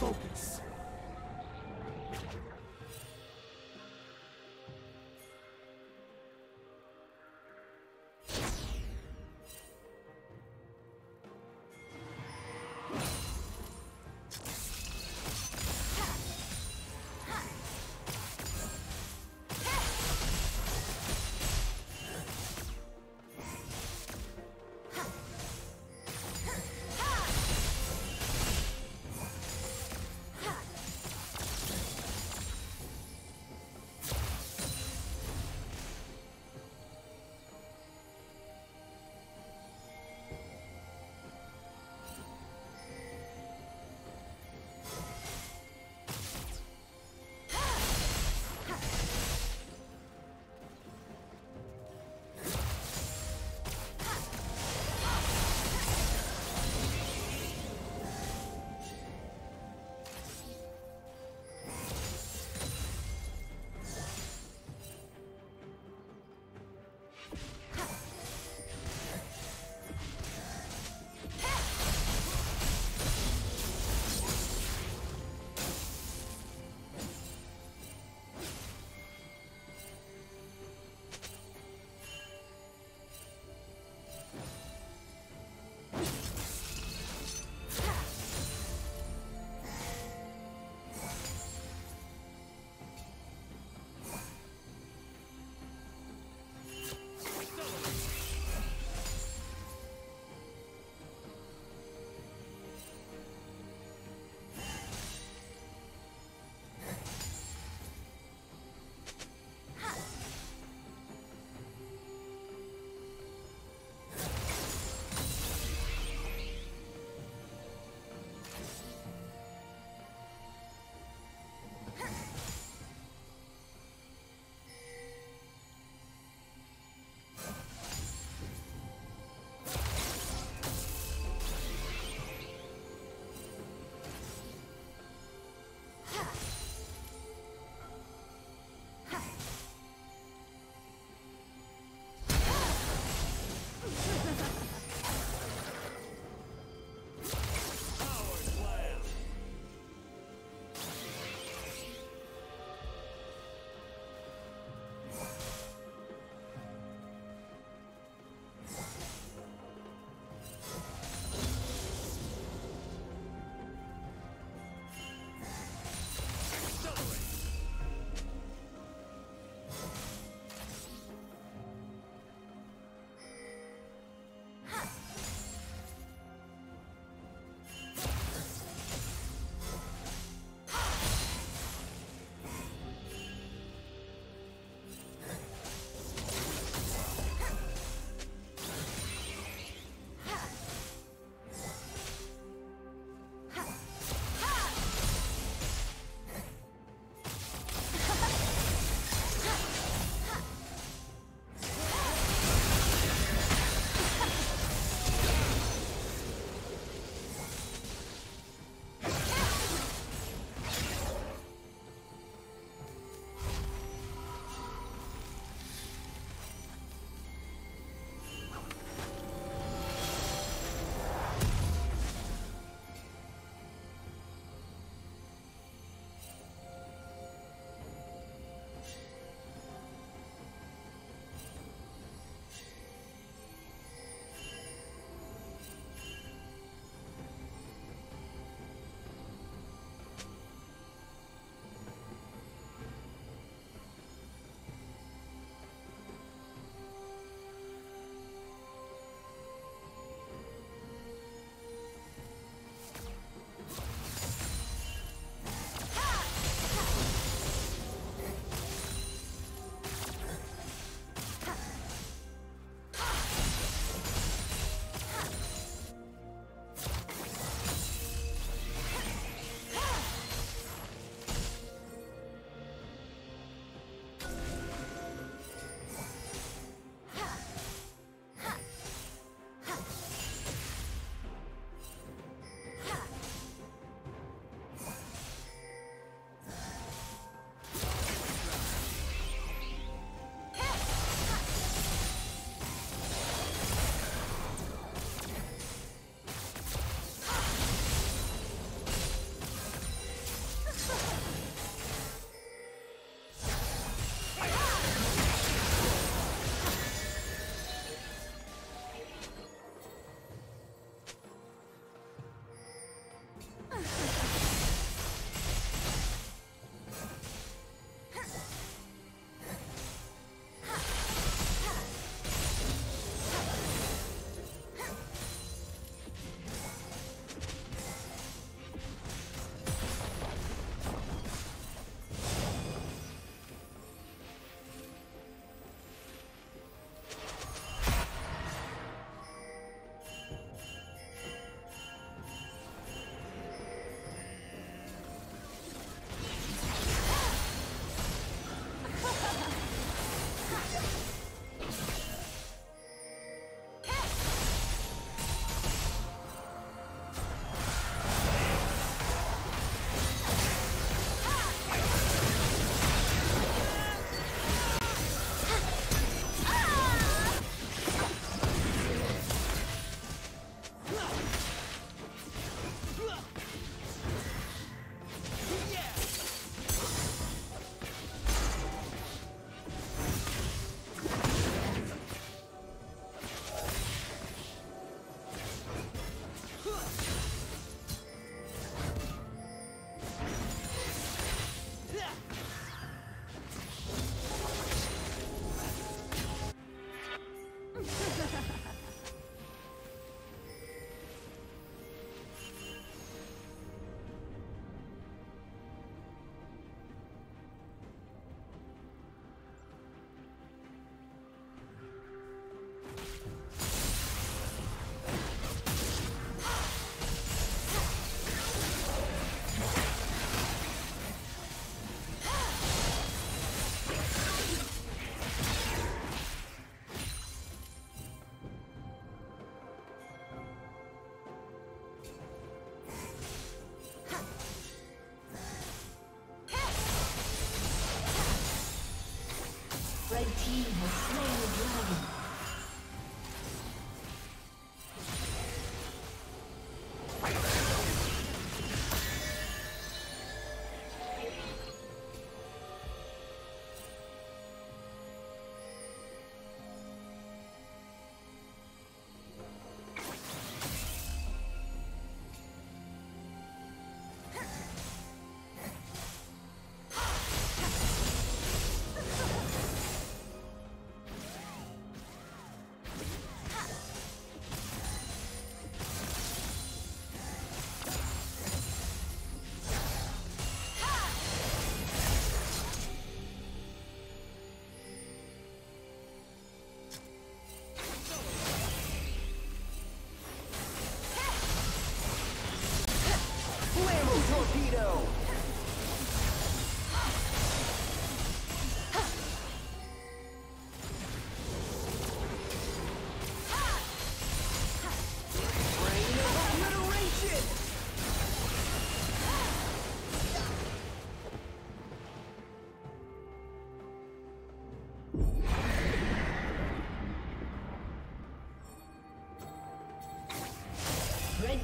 Focus.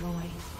Destroyed.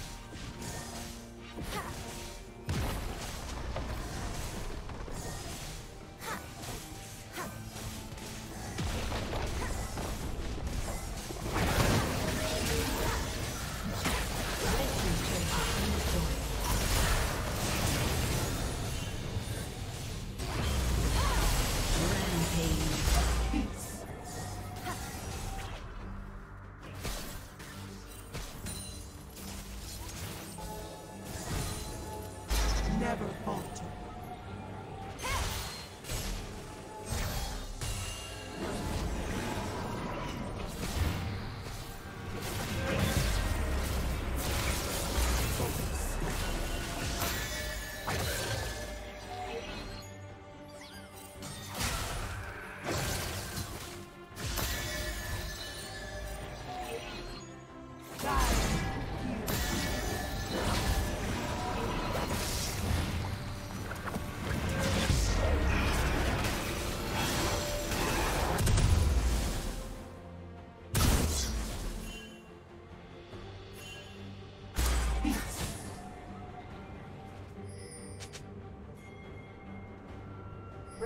never falter.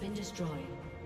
Been destroyed.